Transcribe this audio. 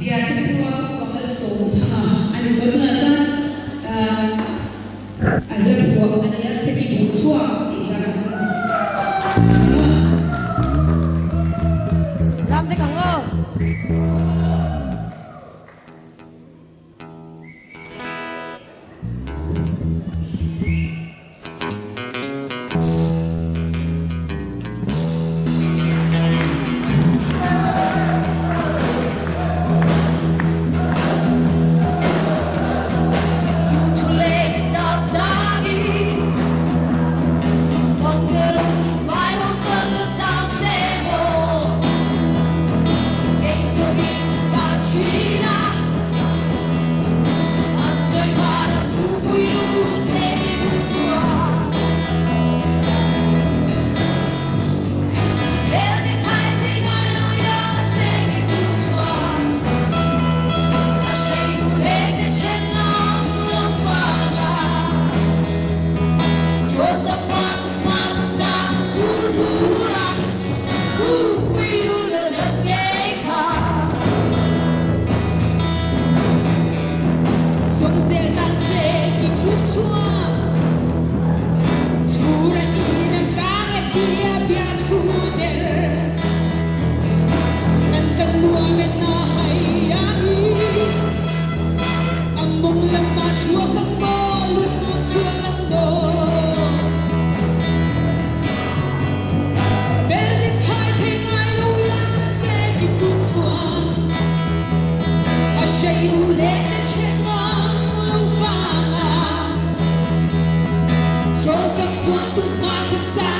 The architect of Kamal Soth, uh, and Urban quando mais.